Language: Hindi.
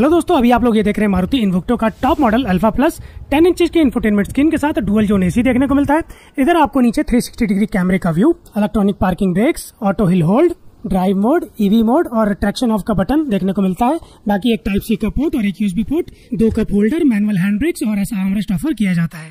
हेलो दोस्तों, अभी आप लोग ये देख रहे हैं मारुति इन्वोक्टो का top model alpha plus 10 inches के इन्फोटेनमेंट स्क्रीन के साथ डुअल जोन एसी देखने को मिलता है। इधर आपको नीचे 360 डिग्री कैमरे का view electronic parking brakes auto hill hold drive mode EV mode और ट्रैक्शन ऑफ़ का बटन देखने को मिलता है। बाकी एक टाइप सी का पोर्ट और एक यूएसबी पोर्ट दो cup holder manual hand brakes और ऐसा आमरेस्ट ऑफ़र किया जाता है।